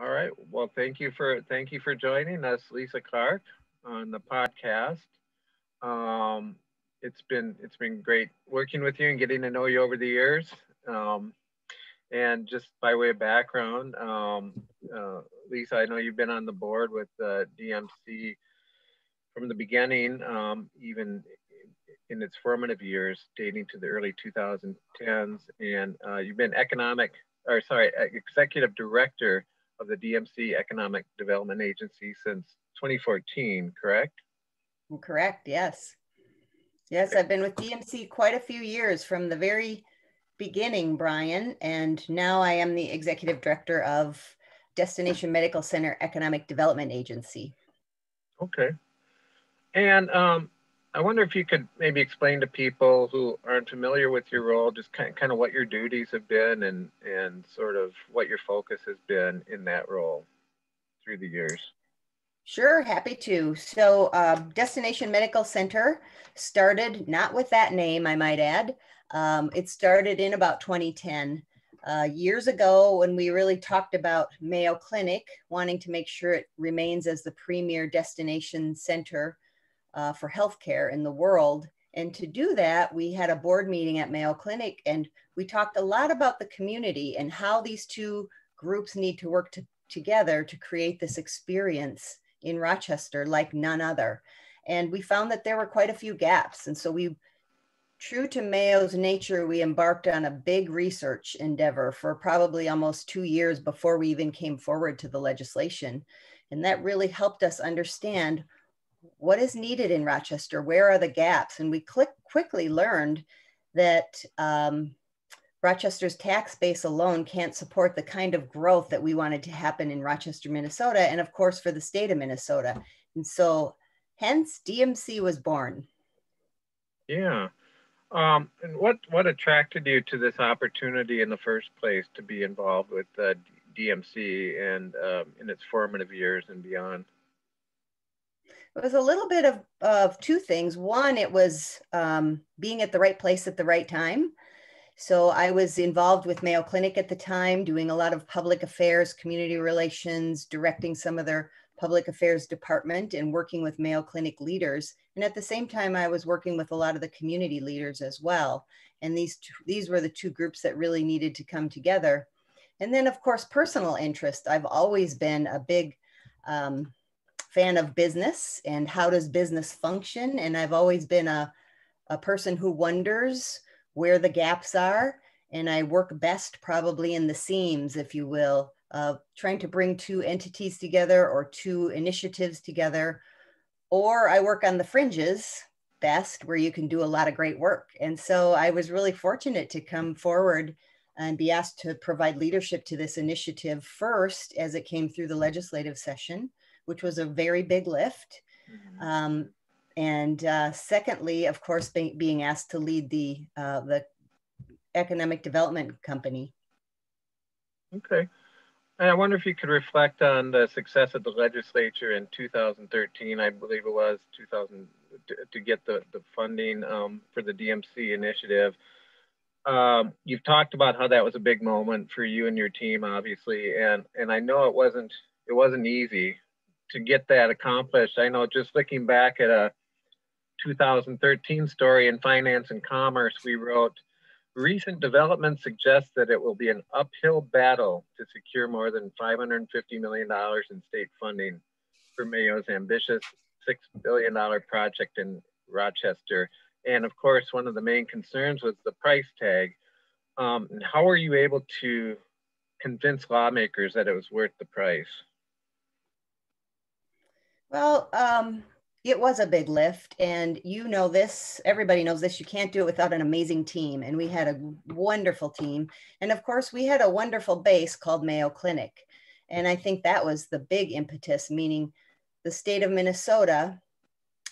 All right. Well, thank you for thank you for joining us, Lisa Clarke, on the podcast. Um, it's been it's been great working with you and getting to know you over the years. Um, and just by way of background, um, uh, Lisa, I know you've been on the board with uh, DMC from the beginning, um, even in its formative years, dating to the early 2010s. And uh, you've been economic, or sorry, executive director of the DMC Economic Development Agency since 2014, correct? Correct, yes. Yes, I've been with DMC quite a few years from the very beginning, Brian, and now I am the executive director of Destination Medical Center Economic Development Agency. Okay. And um, I wonder if you could maybe explain to people who aren't familiar with your role, just kind of, kind of what your duties have been and, and sort of what your focus has been in that role through the years. Sure, happy to. So, uh, Destination Medical Center started not with that name, I might add. Um, it started in about 2010. Uh, years ago, when we really talked about Mayo Clinic wanting to make sure it remains as the premier destination center uh, for healthcare in the world. And to do that, we had a board meeting at Mayo Clinic and we talked a lot about the community and how these two groups need to work to, together to create this experience in Rochester like none other. And we found that there were quite a few gaps. And so we, true to Mayo's nature, we embarked on a big research endeavor for probably almost two years before we even came forward to the legislation. And that really helped us understand what is needed in Rochester, where are the gaps? And we click, quickly learned that um, Rochester's tax base alone can't support the kind of growth that we wanted to happen in Rochester, Minnesota, and of course for the state of Minnesota. And so, hence, DMC was born. Yeah. Um, and what, what attracted you to this opportunity in the first place to be involved with uh, DMC and um, in its formative years and beyond? It was a little bit of, of two things. One, it was um, being at the right place at the right time. So I was involved with Mayo Clinic at the time, doing a lot of public affairs, community relations, directing some of their public affairs department and working with Mayo Clinic leaders. And at the same time, I was working with a lot of the community leaders as well. And these, two, these were the two groups that really needed to come together. And then of course, personal interest. I've always been a big um, fan of business and how does business function? And I've always been a, a person who wonders where the gaps are. And I work best probably in the seams, if you will, uh, trying to bring two entities together or two initiatives together. Or I work on the fringes best, where you can do a lot of great work. And so I was really fortunate to come forward and be asked to provide leadership to this initiative first as it came through the legislative session, which was a very big lift. Mm-hmm. Um, and uh, secondly, of course, be, being asked to lead the uh, the economic development company. Okay. And I wonder if you could reflect on the success of the legislature in 2013, I believe it was 2000, to, to get the, the funding um, for the DMC initiative. Um, you've talked about how that was a big moment for you and your team, obviously, and and I know it wasn't it wasn't easy to get that accomplished. I know just looking back at a 2013 story in Finance and Commerce, we wrote, recent developments suggest that it will be an uphill battle to secure more than $550 million in state funding for Mayo's ambitious $6 billion project in Rochester. And of course, one of the main concerns was the price tag. Um, how were you able to convince lawmakers that it was worth the price? Well, um, it was a big lift and you know this everybody knows this you can't do it without an amazing team and we had a wonderful team. And of course we had a wonderful base called mayo clinic and i think that was the big impetus meaning the state of minnesota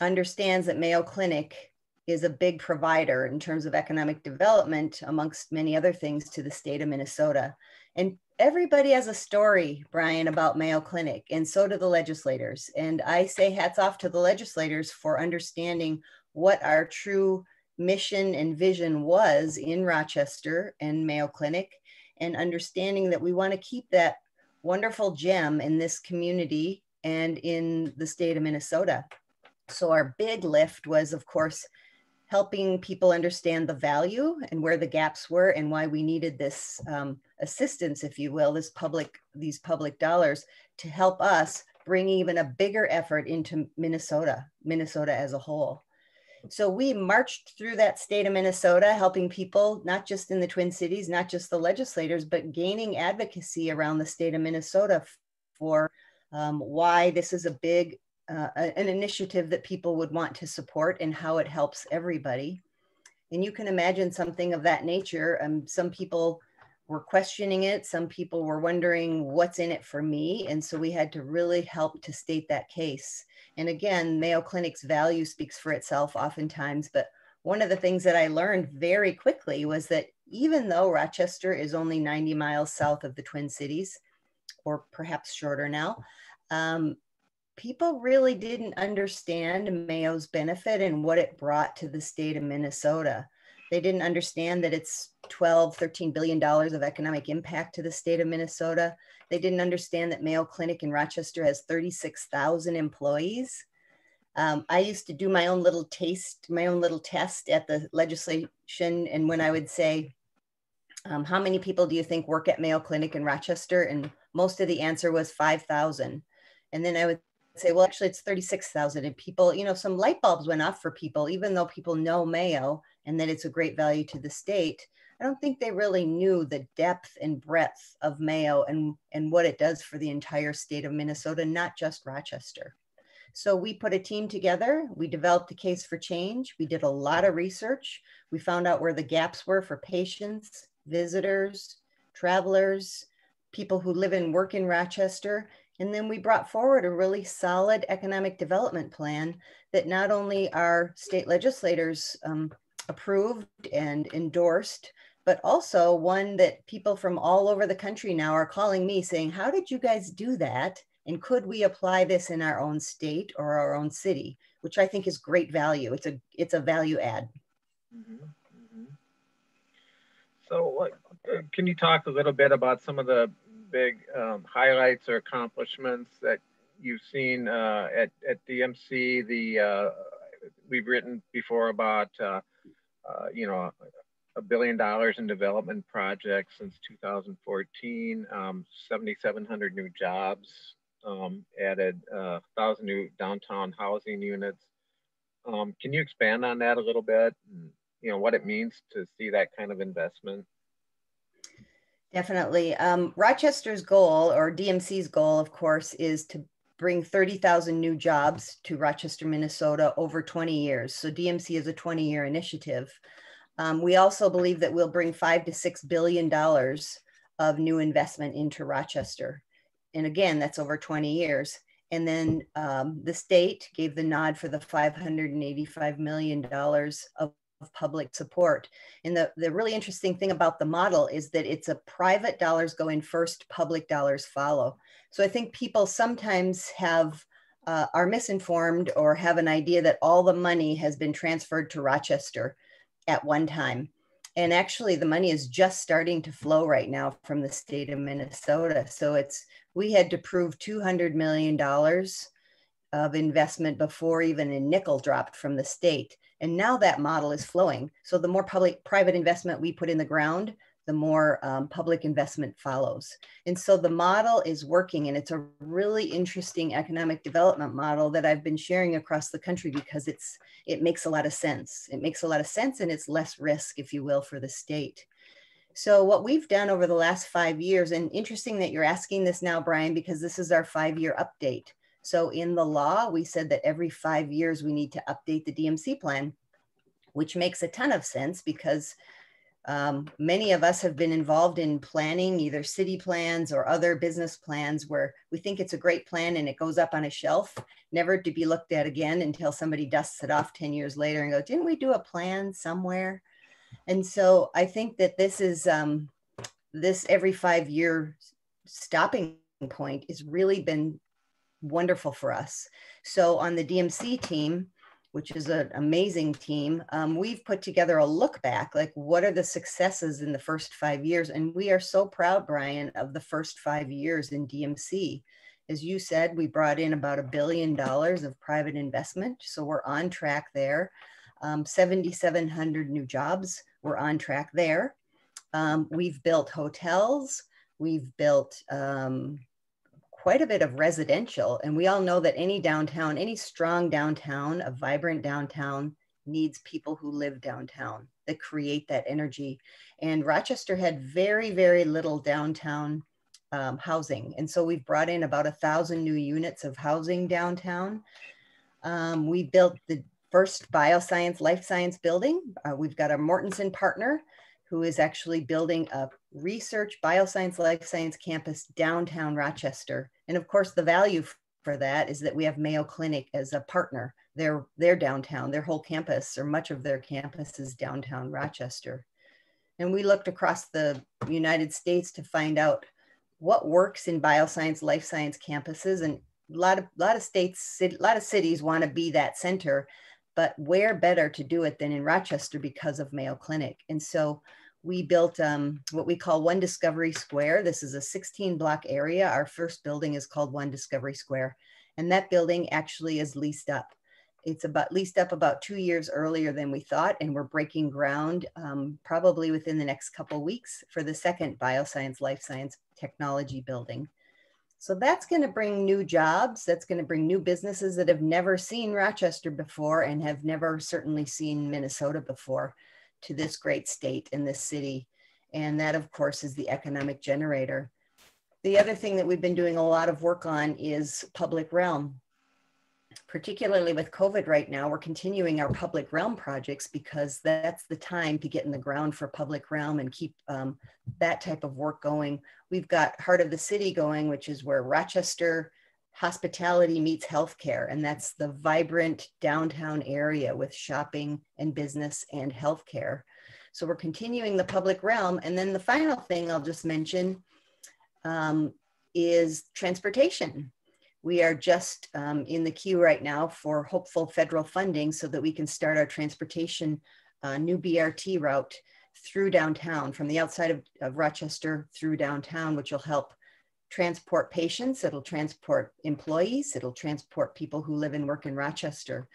understands that mayo clinic is a big provider in terms of economic development amongst many other things to the state of minnesota and everybody has a story, Brian, about Mayo Clinic, and so do the legislators. And I say hats off to the legislators for understanding what our true mission and vision was in Rochester and Mayo Clinic, and understanding that we want to keep that wonderful gem in this community and in the state of Minnesota. So our big lift was, of course, helping people understand the value and where the gaps were and why we needed this um, assistance, if you will, this public, these public dollars to help us bring even a bigger effort into Minnesota, Minnesota as a whole. So we marched through that state of Minnesota, helping people, not just in the Twin Cities, not just the legislators, but gaining advocacy around the state of Minnesota for um, why this is a big, uh, an initiative that people would want to support and how it helps everybody. And you can imagine something of that nature. Um, some people were questioning it. Some people were wondering what's in it for me. And so we had to really help to state that case. And again, Mayo Clinic's value speaks for itself oftentimes. But one of the things that I learned very quickly was that even though Rochester is only 90 miles south of the Twin Cities, or perhaps shorter now, um, people really didn't understand Mayo's benefit and what it brought to the state of Minnesota. They didn't understand that it's 12, 13 billion dollars of economic impact to the state of Minnesota. They didn't understand that Mayo Clinic in Rochester has 36,000 employees. Um, I used to do my own little taste, my own little test at the legislation. And when I would say, um, how many people do you think work at Mayo Clinic in Rochester? And most of the answer was 5,000. And then I would say, well, actually, it's 36,000. And people, you know, some light bulbs went off for people, even though people know Mayo and that it's a great value to the state. I don't think they really knew the depth and breadth of Mayo and, and what it does for the entire state of Minnesota, not just Rochester. So we put a team together. We developed a case for change. We did a lot of research. We found out where the gaps were for patients, visitors, travelers, people who live and work in Rochester, and then we brought forward a really solid economic development plan that not only our state legislators um, approved and endorsed, but also one that people from all over the country now are calling me saying, How did you guys do that? And could we apply this in our own state or our own city? Which I think is great value. It's a it's a value add. Mm-hmm. Mm-hmm. So, uh, can you talk a little bit about some of the big um, highlights or accomplishments that you've seen uh, at, at DMC. The uh, we've written before about uh, you know a billion dollars in development projects since 2014, um, 7,700 new jobs, um, added uh, thousand new downtown housing units. Um, can you expand on that a little bit? And, you know what it means to see that kind of investment. Definitely. Um, Rochester's goal, or DMC's goal, of course, is to bring 30,000 new jobs to Rochester, Minnesota over 20 years. So DMC is a 20 year initiative. Um, we also believe that we'll bring five to six billion dollars of new investment into Rochester. And again, that's over 20 years. And then um, the state gave the nod for the $585 million of of public support. And the, the really interesting thing about the model is that it's a private dollars go in first, public dollars follow. So I think people sometimes have uh, are misinformed or have an idea that all the money has been transferred to Rochester at one time. And actually, the money is just starting to flow right now from the state of Minnesota. So it's we had to prove $200 million of investment before even a nickel dropped from the state. And now that model is flowing. So the more public private investment we put in the ground, the more um, public investment follows. And so the model is working and it's a really interesting economic development model that I've been sharing across the country because it's it makes a lot of sense. It makes a lot of sense and it's less risk, if you will, for the state. So what we've done over the last five years, and interesting that you're asking this now, Brian, because this is our five-year update. So in the law, we said that every five years we need to update the DMC plan, which makes a ton of sense because um, many of us have been involved in planning either city plans or other business plans where we think it's a great plan and it goes up on a shelf, never to be looked at again until somebody dusts it off 10 years later and go, didn't we do a plan somewhere? And so I think that this is um, this every five year stopping point has really been wonderful for us. So on the DMC team, which is an amazing team, um, we've put together a look back like, what are the successes in the first five years? And we are so proud, Brian, of the first five years in DMC. As you said, we brought in about a billion dollars of private investment. So we're on track there. Um, 7,700 new jobs. We're on track there. Um, we've built hotels. We've built um, quite a bit of residential. And we all know that any downtown, any strong downtown, a vibrant downtown needs people who live downtown that create that energy. And Rochester had very, very little downtown um, housing. And so we've brought in about a thousand new units of housing downtown. Um, we built the first bioscience life science building. Uh, we've got a Mortenson partner who is actually building a research bioscience life science campus downtown Rochester. And of course, the value for that is that we have Mayo Clinic as a partner. They're, they're downtown, their whole campus or much of their campus is downtown Rochester. And we looked across the United States to find out what works in bioscience, life science campuses. And a lot of, lot of states, a lot of cities want to be that center, but where better to do it than in Rochester because of Mayo Clinic. And so we built um, what we call One Discovery Square. This is a 16 block area. Our first building is called One Discovery Square. And that building actually is leased up. It's about leased up about two years earlier than we thought, and we're breaking ground um, probably within the next couple weeks for the second bioscience life science technology building. So that's going to bring new jobs. That's going to bring new businesses that have never seen Rochester before and have never certainly seen Minnesota before to this great state and this city. And that, of course, is the economic generator. The other thing that we've been doing a lot of work on is public realm. Particularly with COVID right now, we're continuing our public realm projects because that's the time to get in the ground for public realm and keep um, that type of work going. We've got Heart of the City going, which is where Rochester, hospitality meets healthcare. And that's the vibrant downtown area with shopping and business and healthcare. So we're continuing the public realm. And then the final thing I'll just mention um, is transportation. We are just um, in the queue right now for hopeful federal funding so that we can start our transportation uh, new BRT route through downtown from the outside of, of Rochester through downtown, which will help transport patients, it'll transport employees, it'll transport people who live and work in Rochester.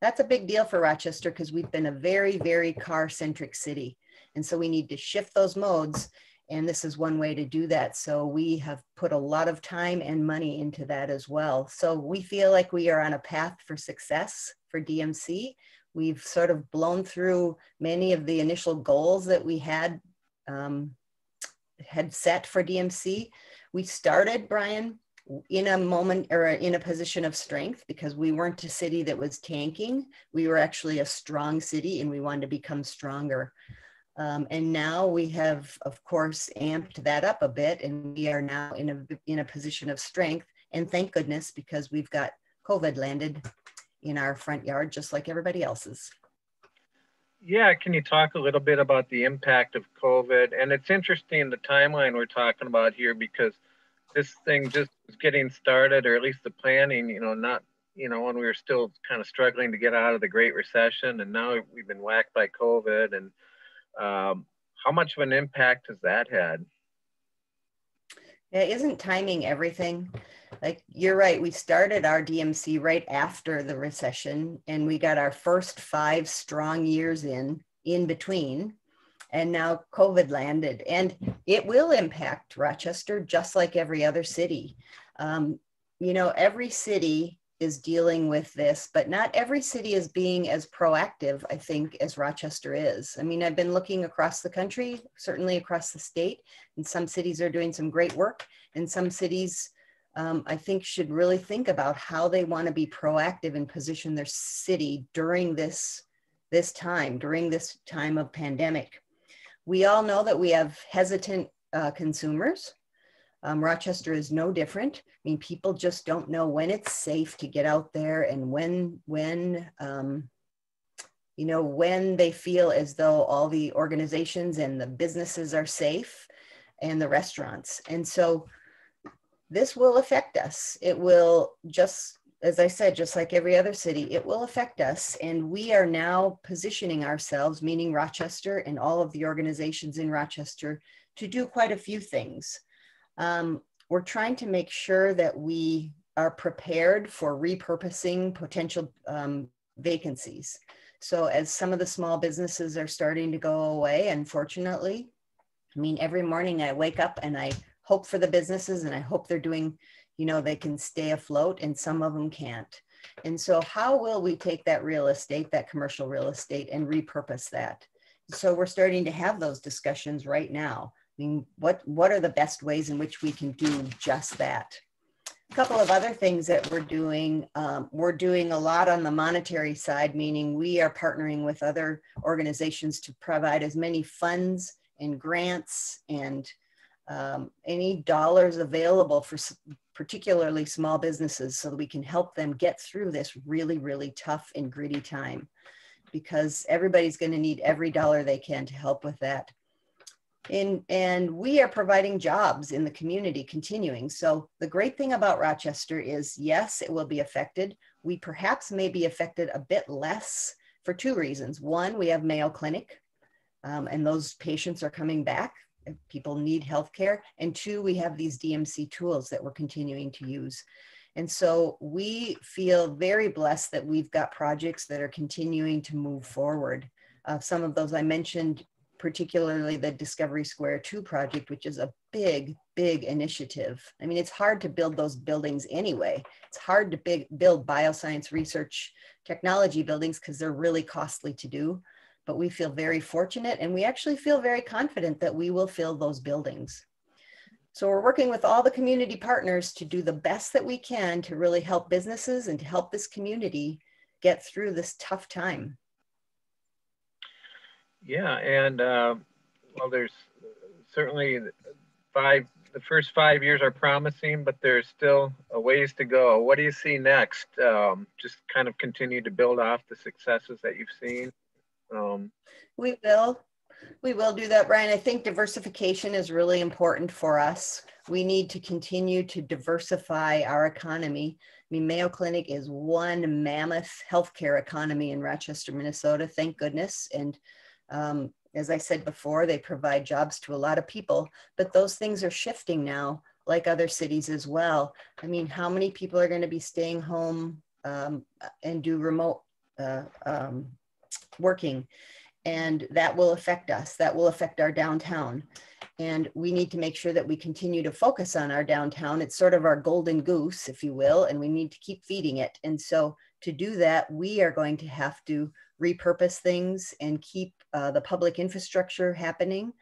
That's a big deal for Rochester because we've been a very, very car centric city. And so we need to shift those modes. And this is one way to do that. So we have put a lot of time and money into that as well. So we feel like we are on a path for success for DMC. We've sort of blown through many of the initial goals that we had um, had set for DMC we started, Brian, in a moment or in a position of strength because we weren't a city that was tanking. We were actually a strong city and we wanted to become stronger. Um, and now we have, of course, amped that up a bit and we are now in a, in a position of strength. And thank goodness because we've got COVID landed in our front yard just like everybody else's. Yeah, can you talk a little bit about the impact of COVID? And it's interesting the timeline we're talking about here because this thing just was getting started, or at least the planning, you know, not, you know, when we were still kind of struggling to get out of the Great Recession, and now we've been whacked by COVID. And um, how much of an impact has that had? Yeah, isn't timing everything? Like you're right, we started our DMC right after the recession and we got our first five strong years in in between. And now COVID landed, and it will impact Rochester just like every other city. Um, you know, every city is dealing with this, but not every city is being as proactive, I think, as Rochester is. I mean, I've been looking across the country, certainly across the state, and some cities are doing some great work, and some cities um, I think should really think about how they want to be proactive and position their city during this this time, during this time of pandemic. We all know that we have hesitant uh, consumers. Um, Rochester is no different. I mean, people just don't know when it's safe to get out there and when when um, you know when they feel as though all the organizations and the businesses are safe and the restaurants. And so this will affect us. It will just as I said, just like every other city, it will affect us. And we are now positioning ourselves, meaning Rochester and all of the organizations in Rochester, to do quite a few things. Um, we're trying to make sure that we are prepared for repurposing potential um, vacancies. So, as some of the small businesses are starting to go away, unfortunately, I mean, every morning I wake up and I hope for the businesses and I hope they're doing, you know, they can stay afloat and some of them can't. And so, how will we take that real estate, that commercial real estate, and repurpose that? So, we're starting to have those discussions right now. I mean, what, what are the best ways in which we can do just that? A couple of other things that we're doing, um, we're doing a lot on the monetary side, meaning we are partnering with other organizations to provide as many funds and grants and um, any dollars available for particularly small businesses so that we can help them get through this really, really tough and gritty time because everybody's going to need every dollar they can to help with that. And, and we are providing jobs in the community continuing. So the great thing about Rochester is yes, it will be affected. We perhaps may be affected a bit less for two reasons. One, we have Mayo Clinic, um, and those patients are coming back. People need health care. And two, we have these DMC tools that we're continuing to use. And so we feel very blessed that we've got projects that are continuing to move forward. Uh, some of those I mentioned particularly the Discovery Square 2 project, which is a big, big initiative. I mean, it's hard to build those buildings anyway. It's hard to big, build bioscience research technology buildings because they're really costly to do. But we feel very fortunate and we actually feel very confident that we will fill those buildings. So we're working with all the community partners to do the best that we can to really help businesses and to help this community get through this tough time. Yeah, and uh, well, there's certainly five. The first five years are promising, but there's still a ways to go. What do you see next? Um, just kind of continue to build off the successes that you've seen. Um, we will. We will do that, Brian. I think diversification is really important for us. We need to continue to diversify our economy. I mean, Mayo Clinic is one mammoth healthcare economy in Rochester, Minnesota, thank goodness. And um, as I said before, they provide jobs to a lot of people, but those things are shifting now, like other cities as well. I mean, how many people are going to be staying home um, and do remote uh, um, working? And that will affect us, that will affect our downtown. And we need to make sure that we continue to focus on our downtown. It's sort of our golden goose, if you will, and we need to keep feeding it. And so to do that, we are going to have to repurpose things and keep uh, the public infrastructure happening.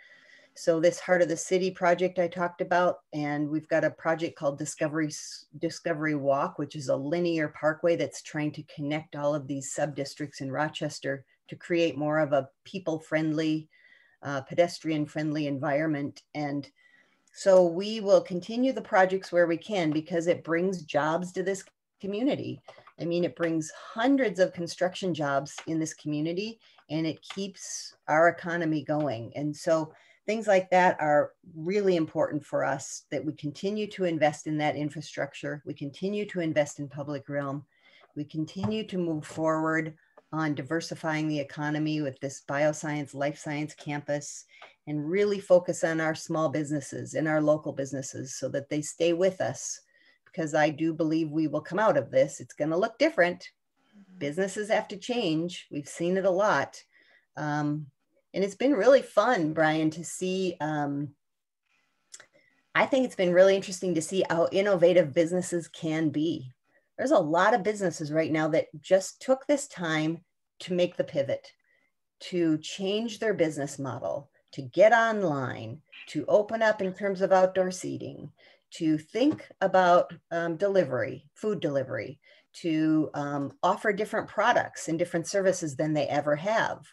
So this Heart of the City project I talked about, and we've got a project called Discovery, Discovery Walk, which is a linear parkway that's trying to connect all of these sub-districts in Rochester to create more of a people-friendly, uh, pedestrian-friendly environment. And so we will continue the projects where we can because it brings jobs to this community. I mean, it brings hundreds of construction jobs in this community and it keeps our economy going. And so things like that are really important for us that we continue to invest in that infrastructure. We continue to invest in public realm. We continue to move forward on diversifying the economy with this bioscience, life science campus, and really focus on our small businesses and our local businesses so that they stay with us because I do believe we will come out of this. It's going to look different. Mm-hmm. Businesses have to change. We've seen it a lot. Um, and it's been really fun, Brian, to see. Um, I think it's been really interesting to see how innovative businesses can be. There's a lot of businesses right now that just took this time to make the pivot, to change their business model, to get online, to open up in terms of outdoor seating, to think about um, delivery, food delivery, to um, offer different products and different services than they ever have.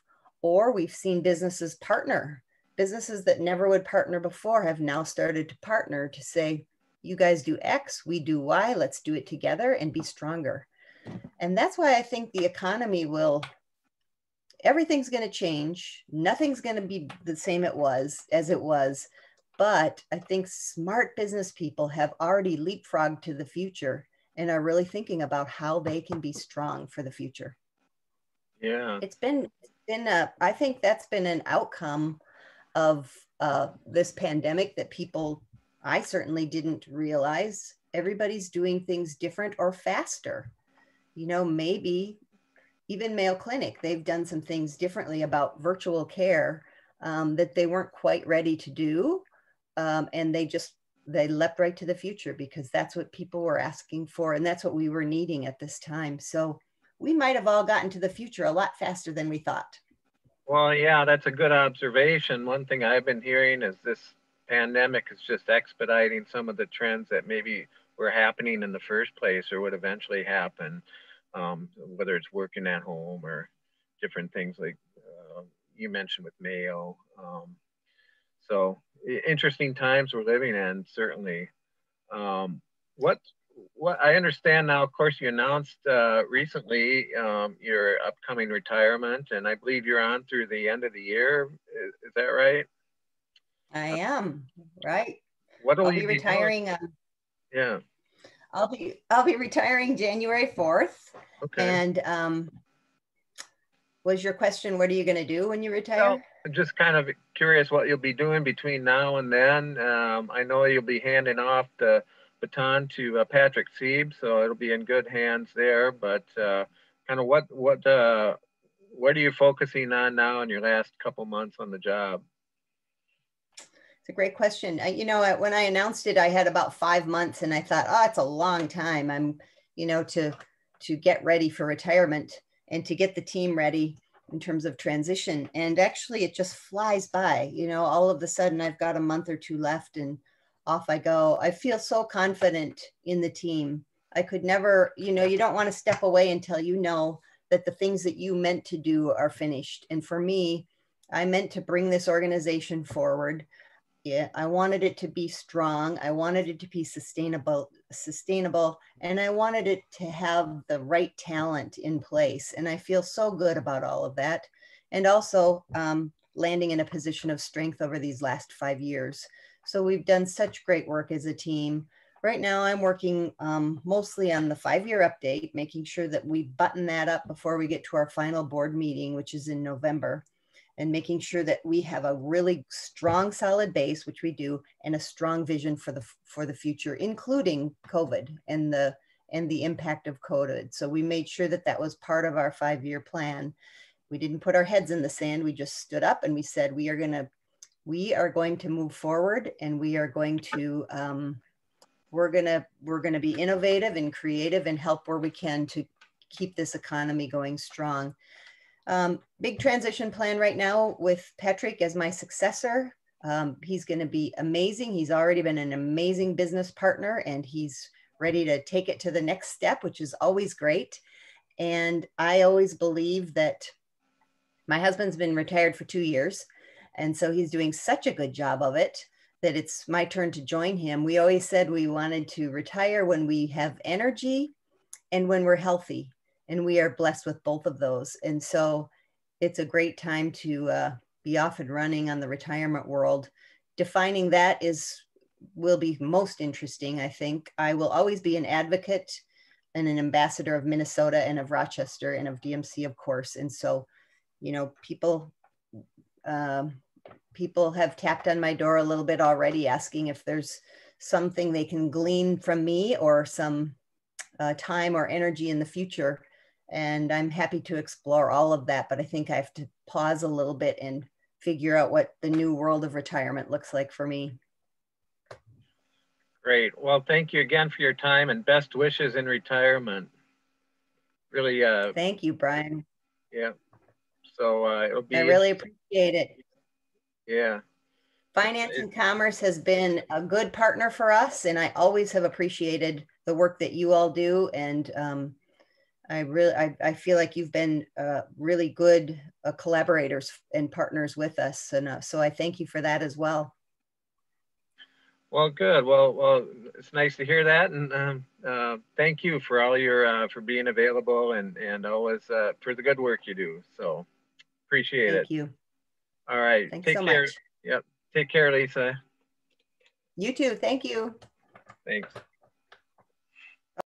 Or we've seen businesses partner. Businesses that never would partner before have now started to partner to say, you guys do X, we do Y, let's do it together and be stronger. And that's why I think the economy will, everything's going to change. Nothing's going to be the same it was as it was but I think smart business people have already leapfrogged to the future and are really thinking about how they can be strong for the future. Yeah. It's been it's been a I think that's been an outcome of uh, this pandemic that people I certainly didn't realize everybody's doing things different or faster. You know, maybe even Mayo Clinic, they've done some things differently about virtual care um, that they weren't quite ready to do. Um, and they just, they leapt right to the future because that's what people were asking for. And that's what we were needing at this time. So we might have all gotten to the future a lot faster than we thought. Well, yeah, that's a good observation. One thing I've been hearing is this pandemic is just expediting some of the trends that maybe were happening in the first place or would eventually happen, um, whether it's working at home or different things like uh, you mentioned with Mayo. Um, so interesting times we're living in, certainly. Um, what what I understand now, of course, you announced uh, recently um, your upcoming retirement, and I believe you're on through the end of the year. Is, is that right? I am right. What will I'll be retiring? Um, yeah. I'll be I'll be retiring January fourth. Okay. And um, was your question, what are you going to do when you retire? Well, I'm just kind of curious what you'll be doing between now and then. Um, I know you'll be handing off the baton to uh, Patrick Seeb, so it'll be in good hands there. But uh, kind of what what uh, what are you focusing on now in your last couple months on the job? A great question. I, you know, when I announced it, I had about five months, and I thought, oh, it's a long time. I'm, you know, to to get ready for retirement and to get the team ready in terms of transition. And actually, it just flies by. You know, all of a sudden, I've got a month or two left, and off I go. I feel so confident in the team. I could never, you know, you don't want to step away until you know that the things that you meant to do are finished. And for me, I meant to bring this organization forward. Yeah, I wanted it to be strong. I wanted it to be sustainable, sustainable, and I wanted it to have the right talent in place. And I feel so good about all of that. And also um, landing in a position of strength over these last five years. So we've done such great work as a team. Right now, I'm working um, mostly on the five year update, making sure that we button that up before we get to our final board meeting, which is in November, and making sure that we have a really strong, solid base, which we do, and a strong vision for the for the future, including COVID and the and the impact of COVID. So we made sure that that was part of our five year plan. We didn't put our heads in the sand. We just stood up and we said we are going to we are going to move forward and we are going to um, we're gonna we're gonna be innovative and creative and help where we can to keep this economy going strong. Um, big transition plan right now with Patrick as my successor. Um, he's going to be amazing. He's already been an amazing business partner and he's ready to take it to the next step, which is always great. And I always believe that my husband's been retired for two years. And so he's doing such a good job of it that it's my turn to join him. We always said we wanted to retire when we have energy and when we're healthy. And we are blessed with both of those. And so it's a great time to uh, be off and running on the retirement world. Defining that is will be most interesting, I think. I will always be an advocate and an ambassador of Minnesota and of Rochester and of DMC, of course. And so, you know, people um, people have tapped on my door a little bit already asking if there's something they can glean from me or some uh, time or energy in the future. And I'm happy to explore all of that, but I think I have to pause a little bit and figure out what the new world of retirement looks like for me. Great. Well, thank you again for your time and best wishes in retirement. Really. Uh, thank you, Brian. Yeah. So uh, it'll be. I really appreciate it. Yeah. Finance and Commerce has been a good partner for us, and I always have appreciated the work that you all do. And um, I really, I, I, feel like you've been uh, really good uh, collaborators and partners with us, and uh, so I thank you for that as well. Well, good. Well, well, it's nice to hear that, and um, uh, thank you for all your uh, for being available and and always uh, for the good work you do. So appreciate thank it. Thank you. All right. Thanks Take so care. much. Yep. Take care, Lisa. You too. Thank you. Thanks.